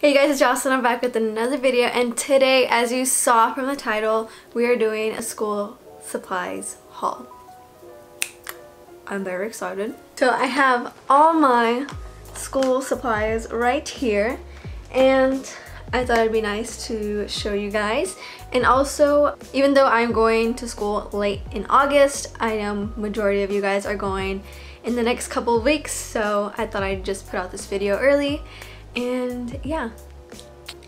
Hey guys, it's Jocelyn. I'm back with another video and today, as you saw from the title, we are doing a school supplies haul. I'm very excited. So I have all my school supplies right here and I thought it'd be nice to show you guys. And also, even though I'm going to school late in August, I know majority of you guys are going in the next couple weeks, so I thought I'd just put out this video early. And yeah,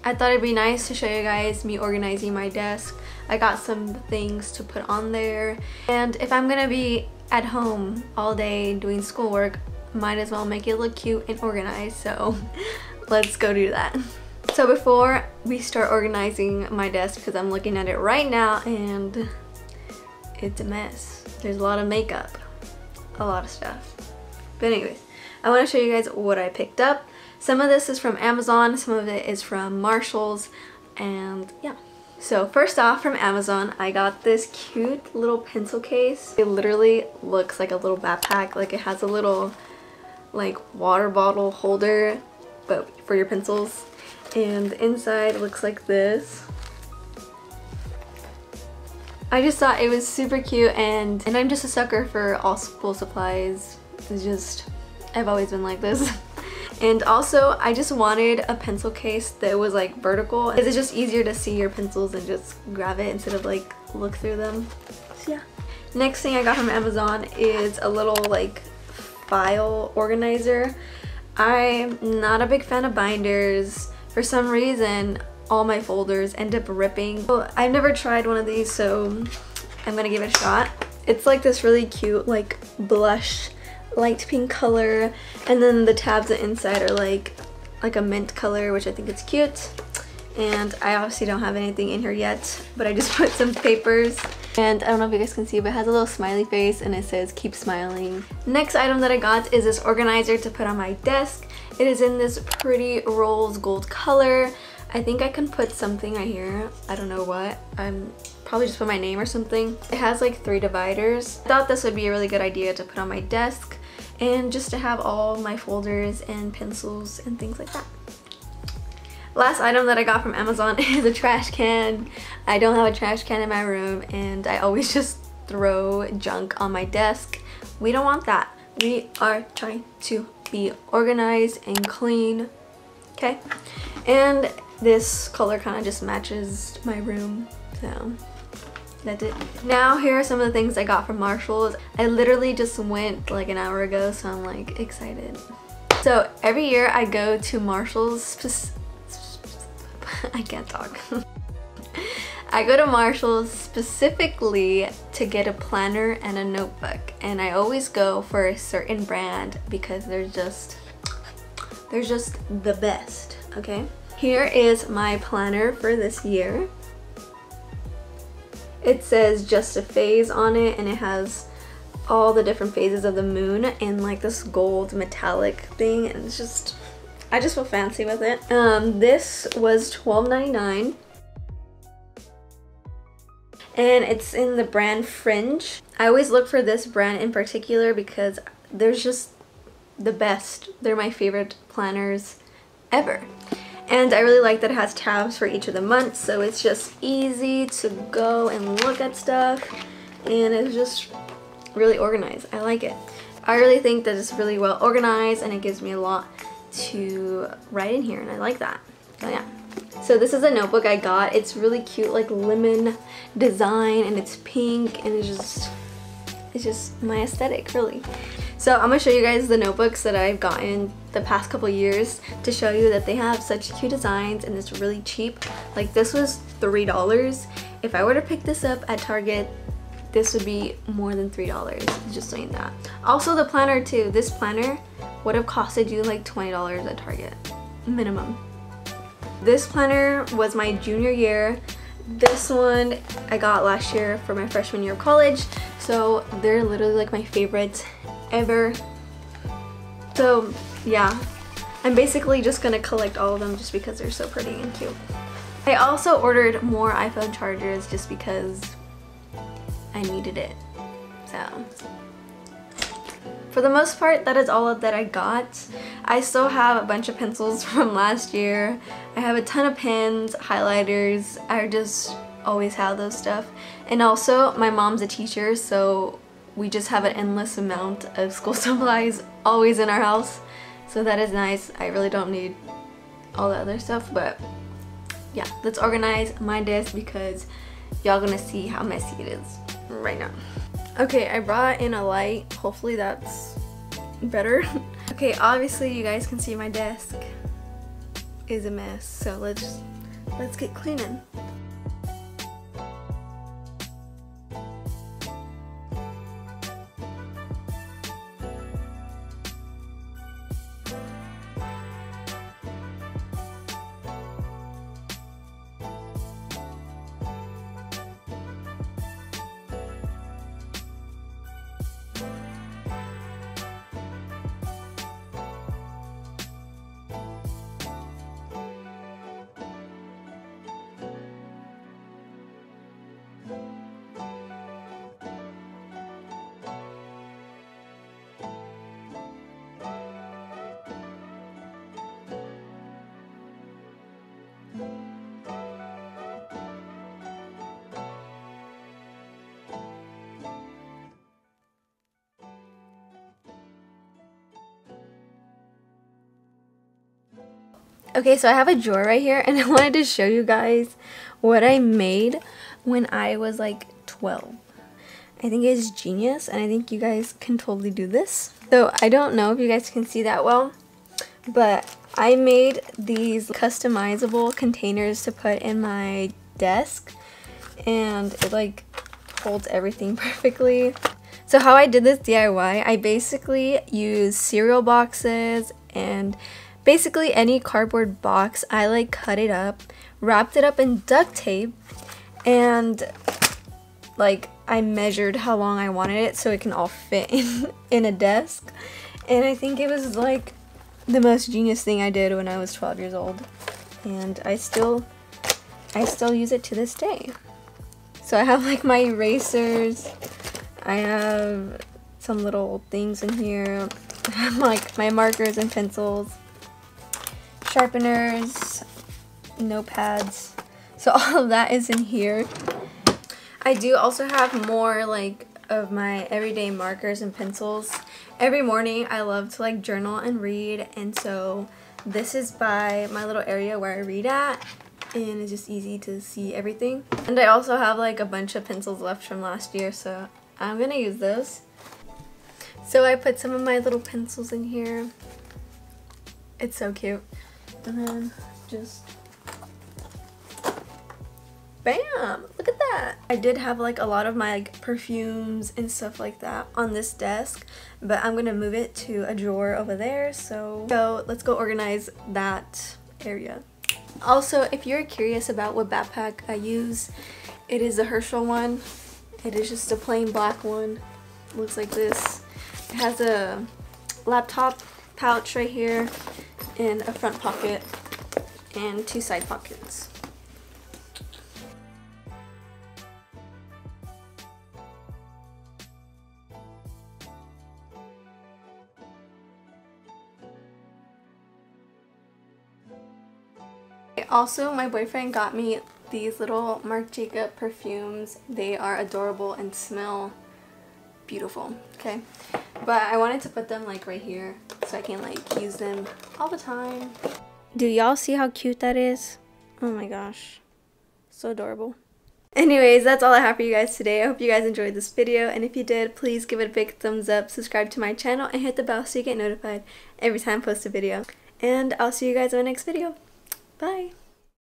I thought it'd be nice to show you guys me organizing my desk. I got some things to put on there. And if I'm gonna be at home all day doing schoolwork, might as well make it look cute and organized. So let's go do that. So before we start organizing my desk, because I'm looking at it right now and it's a mess. There's a lot of makeup, a lot of stuff. But anyways, I want to show you guys what I picked up. Some of this is from Amazon, some of it is from Marshalls, and yeah. So first off from Amazon, I got this cute little pencil case. It literally looks like a little backpack, like it has a little like water bottle holder, but for your pencils. And inside looks like this. I just thought it was super cute and, and I'm just a sucker for all school supplies. It's just, I've always been like this. And also, I just wanted a pencil case that was like vertical. It's just easier to see your pencils and just grab it instead of like look through them. So yeah. Next thing I got from Amazon is a little like file organizer. I'm not a big fan of binders. For some reason, all my folders end up ripping. Well, I've never tried one of these, so I'm gonna give it a shot. It's like this really cute like blush light pink color and then the tabs inside are like like a mint color which I think is cute and I obviously don't have anything in here yet but I just put some papers and I don't know if you guys can see but it has a little smiley face and it says keep smiling. Next item that I got is this organizer to put on my desk. It is in this pretty rose gold color. I think I can put something right here. I don't know what. I'm probably just put my name or something. It has like three dividers. I thought this would be a really good idea to put on my desk and just to have all my folders and pencils and things like that. Last item that I got from Amazon is a trash can. I don't have a trash can in my room and I always just throw junk on my desk. We don't want that. We are trying to be organized and clean, okay? And this color kind of just matches my room, so that's it. Now here are some of the things I got from Marshalls. I literally just went like an hour ago so I'm like excited. So every year I go to Marshalls I can't talk. I go to Marshalls specifically to get a planner and a notebook and I always go for a certain brand because they're just they're just the best okay here is my planner for this year it says just a phase on it and it has all the different phases of the moon and like this gold metallic thing and it's just I just feel fancy with it. Um, this was $12.99 and it's in the brand Fringe. I always look for this brand in particular because there's just the best. They're my favorite planners ever. And I really like that it has tabs for each of the months, so it's just easy to go and look at stuff, and it's just really organized. I like it. I really think that it's really well organized, and it gives me a lot to write in here, and I like that. So yeah. So this is a notebook I got. It's really cute, like lemon design, and it's pink, and it's just, it's just my aesthetic, really. So I'm gonna show you guys the notebooks that I've gotten the past couple years to show you that they have such cute designs and it's really cheap. Like this was $3. If I were to pick this up at Target, this would be more than $3, just saying that. Also the planner too, this planner would have costed you like $20 at Target, minimum. This planner was my junior year. This one I got last year for my freshman year of college. So they're literally like my favorites ever. So yeah, I'm basically just gonna collect all of them just because they're so pretty and cute. I also ordered more iPhone chargers just because I needed it. So for the most part, that is all that I got. I still have a bunch of pencils from last year. I have a ton of pens, highlighters. I just always have those stuff. And also, my mom's a teacher, so we just have an endless amount of school supplies always in our house. So that is nice. I really don't need all the other stuff, but yeah, let's organize my desk because y'all gonna see how messy it is right now. Okay, I brought in a light. Hopefully that's better. okay, obviously you guys can see my desk is a mess. So let's let's get cleaning. Okay, so I have a drawer right here and I wanted to show you guys what I made when I was like 12. I think it's genius and I think you guys can totally do this. So I don't know if you guys can see that well, but I made these customizable containers to put in my desk and it like holds everything perfectly. So how I did this DIY, I basically used cereal boxes and basically any cardboard box, I like cut it up, wrapped it up in duct tape, and like I measured how long I wanted it so it can all fit in, in a desk. And I think it was like the most genius thing I did when I was 12 years old. And I still, I still use it to this day. So I have like my erasers, I have some little things in here, like my markers and pencils, sharpeners, notepads. So all of that is in here. I do also have more like of my everyday markers and pencils. Every morning I love to like journal and read and so this is by my little area where I read at and it's just easy to see everything. And I also have like a bunch of pencils left from last year so I'm gonna use those. So I put some of my little pencils in here. It's so cute and then just bam! Look at that! I did have like a lot of my like perfumes and stuff like that on this desk but i'm gonna move it to a drawer over there so so let's go organize that area. Also if you're curious about what backpack i use it is a herschel one. It is just a plain black one. Looks like this. It has a laptop pouch right here in a front pocket and two side pockets. Also, my boyfriend got me these little Marc Jacob perfumes. They are adorable and smell beautiful, okay? But I wanted to put them like right here so I can like use them all the time. Do y'all see how cute that is? Oh my gosh. So adorable. Anyways, that's all I have for you guys today. I hope you guys enjoyed this video, and if you did, please give it a big thumbs up, subscribe to my channel, and hit the bell so you get notified every time I post a video. And I'll see you guys in my next video. Bye!